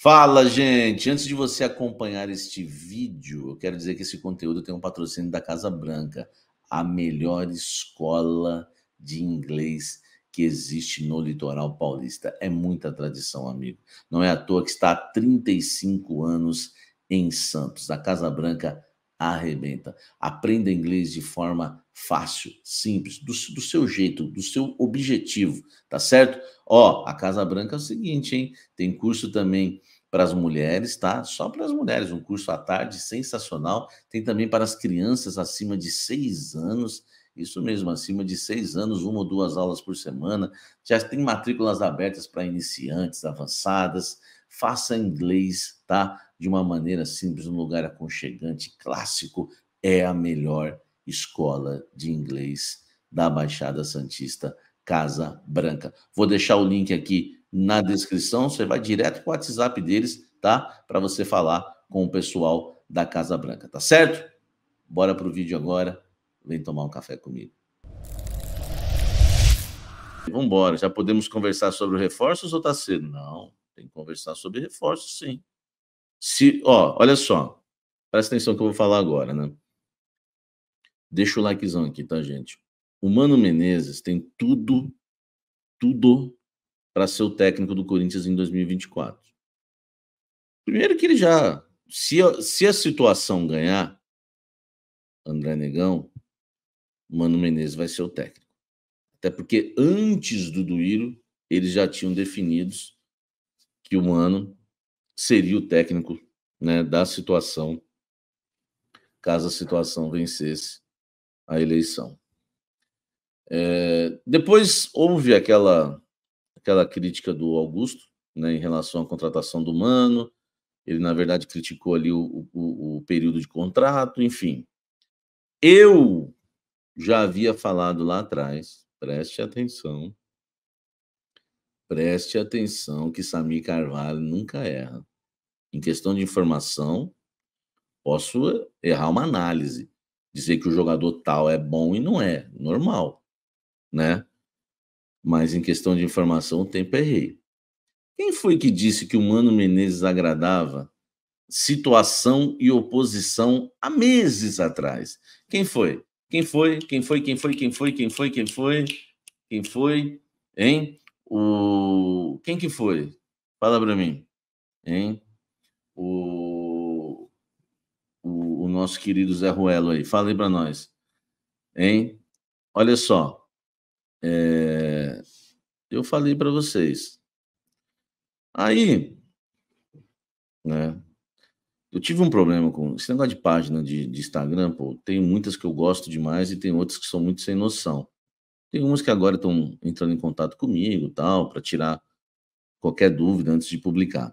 Fala, gente! Antes de você acompanhar este vídeo, eu quero dizer que esse conteúdo tem um patrocínio da Casa Branca, a melhor escola de inglês que existe no litoral paulista. É muita tradição, amigo. Não é à toa que está há 35 anos em Santos. A Casa Branca arrebenta. Aprenda inglês de forma fácil, simples, do, do, seu jeito, do seu objetivo, tá certo? Ó, a Casa Branca é o seguinte, hein? Tem curso também para as mulheres, tá? Só para as mulheres, um curso à tarde sensacional. Tem também para as crianças acima de seis anos. Isso mesmo, acima de seis anos, uma ou duas aulas por semana. Já tem matrículas abertas para iniciantes, avançadas. Faça inglês, tá? De uma maneira simples, num lugar aconchegante, clássico. É a melhor escola de inglês da Baixada Santista, Casa Branca. Vou deixar o link aqui na descrição, você vai direto para o WhatsApp deles, tá? Para você falar com o pessoal da Casa Branca, tá certo? Bora pro vídeo agora. Vem tomar um café comigo. Vamos embora. Já podemos conversar sobre reforços ou tá cedo? Não, tem que conversar sobre reforços, sim. Se, ó, olha só. Presta atenção que eu vou falar agora, né? Deixa o likezão aqui, tá, gente? O Mano Menezes tem tudo, tudo para ser o técnico do Corinthians em 2024. Primeiro que ele já, se se a situação ganhar, André Negão, Mano Menezes vai ser o técnico. Até porque antes do Duíro, eles já tinham definidos que o Mano seria o técnico né, da situação, caso a situação vencesse a eleição. É, depois houve aquela aquela crítica do Augusto, né, em relação à contratação do Mano. Ele, na verdade, criticou ali o, o, o período de contrato, enfim. Eu já havia falado lá atrás, preste atenção, preste atenção que Sami Carvalho nunca erra. Em questão de informação, posso errar uma análise, dizer que o jogador tal é bom e não é, normal, né? mas em questão de informação o tempo é rei. Quem foi que disse que o Mano Menezes agradava situação e oposição há meses atrás? Quem foi? Quem foi? Quem foi? Quem foi? Quem foi? Quem foi? Quem foi? Quem foi? Hein? O quem que foi? Fala para mim. Hein? O... o, o nosso querido Zé Ruelo aí. Fala aí para nós. Hein? Olha só. É, eu falei para vocês. Aí, né? Eu tive um problema com esse negócio de página de, de, Instagram, pô. Tem muitas que eu gosto demais e tem outras que são muito sem noção. Tem umas que agora estão entrando em contato comigo, tal, para tirar qualquer dúvida antes de publicar.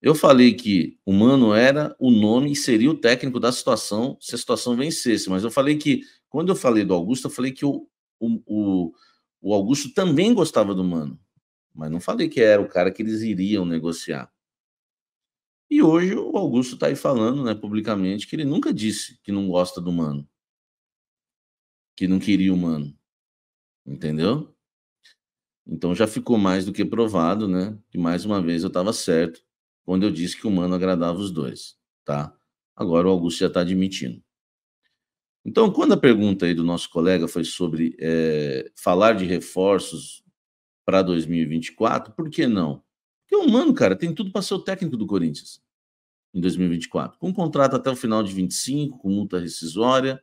Eu falei que o Mano era o nome e seria o técnico da situação se a situação vencesse, mas eu falei que, quando eu falei do Augusto, eu falei que o, o, o, o Augusto também gostava do Mano, mas não falei que era o cara que eles iriam negociar. E hoje o Augusto está aí falando, né, publicamente, que ele nunca disse que não gosta do Mano, que não queria o Mano, entendeu? Então já ficou mais do que provado, né, que mais uma vez eu estava certo quando eu disse que o Mano agradava os dois, tá? Agora o Augusto já está admitindo. Então, quando a pergunta aí do nosso colega foi sobre é, falar de reforços para 2024, por que não? Porque o Mano, cara, tem tudo para ser o técnico do Corinthians em 2024. Com contrato até o final de 25, com multa rescisória.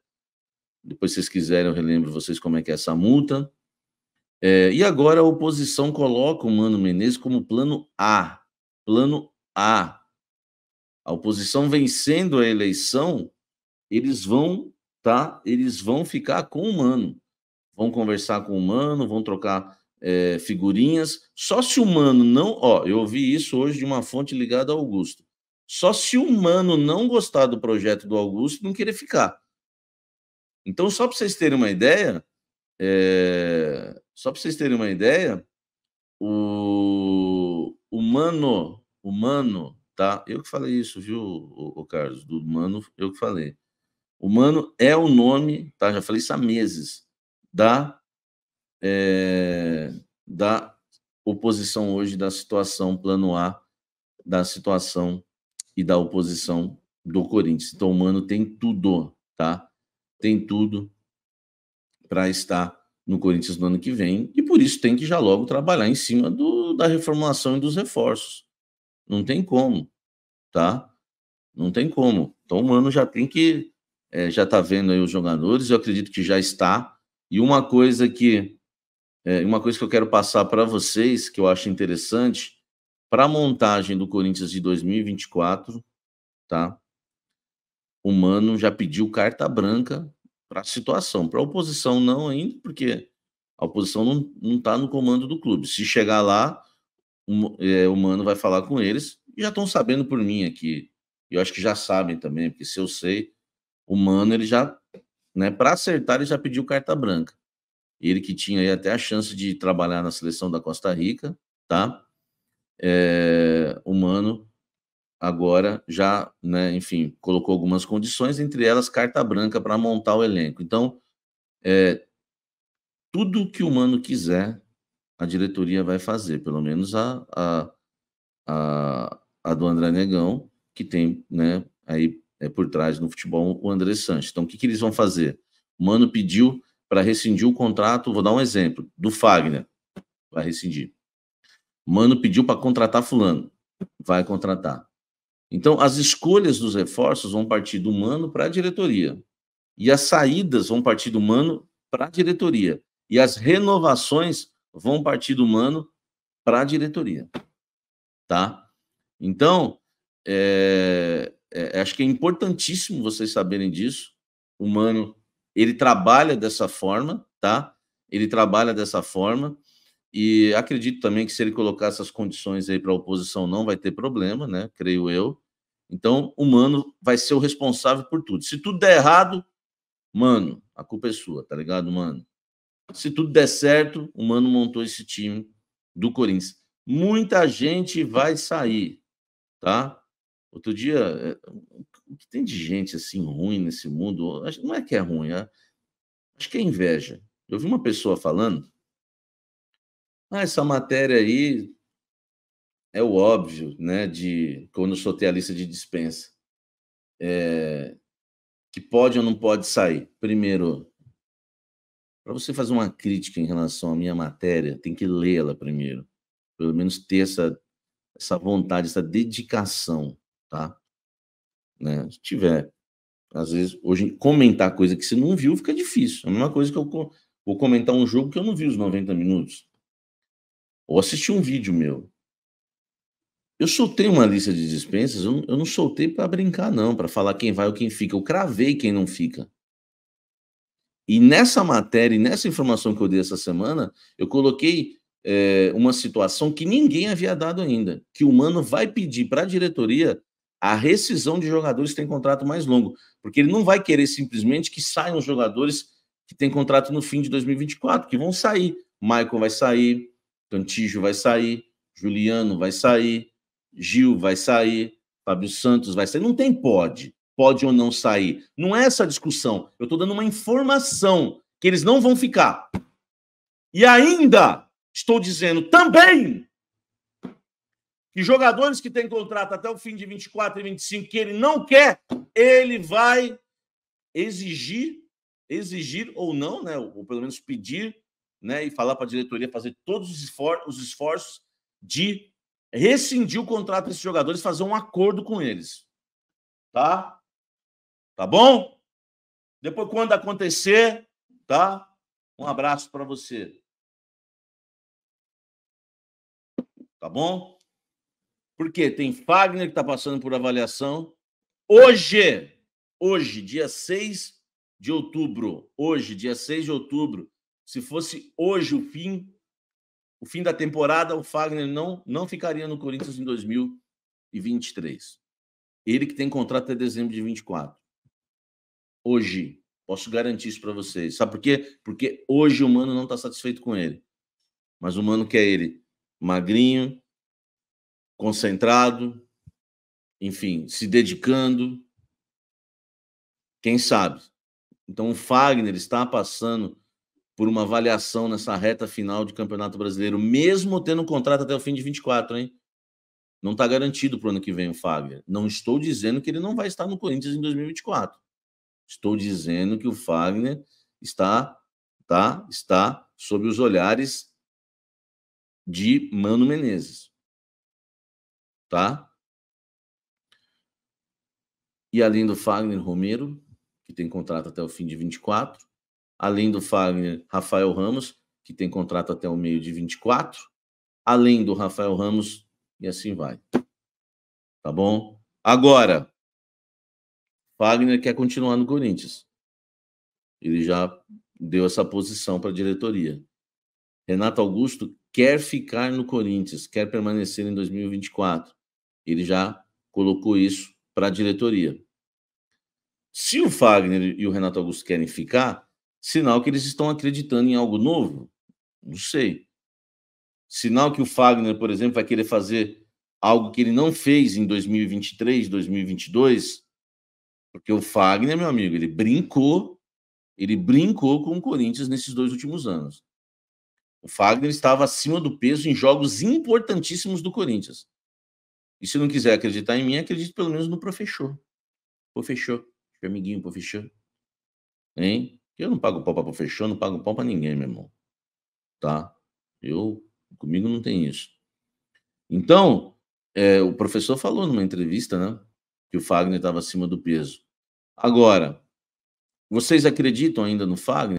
Depois, se vocês quiserem, eu relembro vocês como é que é essa multa. É, e agora a oposição coloca o Mano Menezes como plano A. Plano A. A oposição vencendo a eleição, eles vão tá? Eles vão ficar com o mano, vão conversar com o mano, vão trocar é, figurinhas. Só se o mano não, ó, eu ouvi isso hoje de uma fonte ligada ao Augusto. Só se o mano não gostar do projeto do Augusto, não querer ficar. Então, só para vocês terem uma ideia, é... só para vocês terem uma ideia, o, o mano, tá? Eu que falei isso, viu, o, Carlos? Do mano, eu que falei. O Mano é o nome, tá? Já falei isso há meses, da, é, da oposição hoje da situação plano A da situação e da oposição do Corinthians. Então, o Mano tem tudo, tá? Tem tudo para estar no Corinthians no ano que vem e por isso tem que já logo trabalhar em cima do, da reformulação e dos reforços. Não tem como, tá? Não tem como. Então, o Mano já tem que é, já está vendo aí os jogadores, eu acredito que já está. E uma coisa que é, uma coisa que eu quero passar para vocês, que eu acho interessante, para a montagem do Corinthians de 2024, tá? O Mano já pediu carta branca para a situação. Para a oposição, não ainda, porque a oposição não está no comando do clube. Se chegar lá, o, é, o Mano vai falar com eles, e já estão sabendo por mim aqui. Eu acho que já sabem também, porque se eu sei, o Mano, ele já, né, para acertar, ele já pediu carta branca. Ele que tinha até a chance de trabalhar na seleção da Costa Rica, tá? É, o Mano agora já, né, enfim, colocou algumas condições, entre elas carta branca para montar o elenco. Então, é, tudo que o Mano quiser, a diretoria vai fazer, pelo menos a, a, a, a do André Negão, que tem, né, aí é, por trás no futebol o André Sanches. Então, o que, que eles vão fazer? O Mano pediu para rescindir o contrato, vou dar um exemplo, do Fagner, vai rescindir. Mano pediu para contratar fulano, vai contratar. Então, as escolhas dos reforços vão partir do Mano para a diretoria. E as saídas vão partir do Mano para a diretoria. E as renovações vão partir do Mano para a diretoria. Tá? Então, é, é, acho que é importantíssimo vocês saberem disso. O Mano, ele trabalha dessa forma, tá? Ele trabalha dessa forma. E acredito também que se ele colocar essas condições aí para a oposição, não vai ter problema, né? Creio eu. Então, o Mano vai ser o responsável por tudo. Se tudo der errado, mano, a culpa é sua, tá ligado, mano? Se tudo der certo, o Mano montou esse time do Corinthians. Muita gente vai sair, tá? Outro dia, é, o que tem de gente assim ruim nesse mundo, não é que é ruim, é, acho que é inveja. Eu vi uma pessoa falando, ah, essa matéria aí é o óbvio, né, de quando eu soltei a lista de dispensa. É, que pode ou não pode sair. Primeiro, para você fazer uma crítica em relação à minha matéria, tem que lê-la primeiro. Pelo menos ter essa, essa vontade, essa dedicação tá? Né? Se tiver, às vezes, hoje, comentar coisa que você não viu fica difícil. É a mesma coisa que eu vou comentar um jogo que eu não vi os 90 minutos. Ou assistir um vídeo meu. Eu soltei uma lista de dispensas, eu eu não soltei para brincar, não, para falar quem vai ou quem fica. Eu cravei quem não fica. E nessa matéria, e nessa informação que eu dei essa semana, eu coloquei é, uma situação que ninguém havia dado ainda, que o Mano vai pedir para a diretoria a rescisão de jogadores que têm contrato mais longo, porque ele não vai querer simplesmente que saiam os jogadores que têm contrato no fim de 2024, que vão sair. Michael vai sair, Cantijo vai sair, Juliano vai sair, Gil vai sair, Fábio Santos vai sair. Não tem pode, pode ou não sair. Não é essa discussão. Eu estou dando uma informação que eles não vão ficar. E ainda estou dizendo também que jogadores que têm contrato até o fim de 24 e 25 que ele não quer, ele vai exigir, exigir ou não, né, ou pelo menos pedir, né, e falar para a diretoria fazer todos os, esfor os esforços de rescindir o contrato desses jogadores, fazer um acordo com eles. Tá? Tá bom? Depois quando acontecer, tá? Um abraço para você. Tá bom? Porque tem Fagner que está passando por avaliação. Hoje, hoje, dia 6 de outubro, hoje, dia 6 de outubro, se fosse hoje o fim, o fim da temporada, o Fagner não, não ficaria no Corinthians em 2023. Ele que tem contrato até dezembro de 24. Hoje, posso garantir isso para vocês. Sabe por quê? Porque hoje o Mano não está satisfeito com ele. Mas o Mano quer ele magrinho, concentrado, enfim, se dedicando. Quem sabe? Então o Fagner está passando por uma avaliação nessa reta final de Campeonato Brasileiro, mesmo tendo um contrato até o fim de 24, hein? Não está garantido para o ano que vem o Fagner. Não estou dizendo que ele não vai estar no Corinthians em 2024. Estou dizendo que o Fagner está, tá, está sob os olhares de Mano Menezes. Tá? E além do Fagner Romero, que tem contrato até o fim de 24, além do Fagner Rafael Ramos, que tem contrato até o meio de 24, além do Rafael Ramos, e assim vai. Tá bom? Agora, Fagner quer continuar no Corinthians. Ele já deu essa posição para a diretoria. Renato Augusto quer ficar no Corinthians, quer permanecer em 2024. Ele já colocou isso para a diretoria. Se o Fagner e o Renato Augusto querem ficar, sinal que eles estão acreditando em algo novo. Não sei. Sinal que o Fagner, por exemplo, vai querer fazer algo que ele não fez em 2023, 2022, porque o Fagner, meu amigo, ele brincou, ele brincou com o Corinthians nesses dois últimos anos. O Fagner estava acima do peso em jogos importantíssimos do Corinthians. E se não quiser acreditar em mim, acredite pelo menos no Profechô. Profechô, amiguinho Profechô. Hein? Eu não pago pau para Profechô, não pago pau para ninguém, meu irmão. Tá? Eu Comigo não tem isso. Então, é, o professor falou numa entrevista, né? Que o Fagner estava acima do peso. Agora, vocês acreditam ainda no Fagner?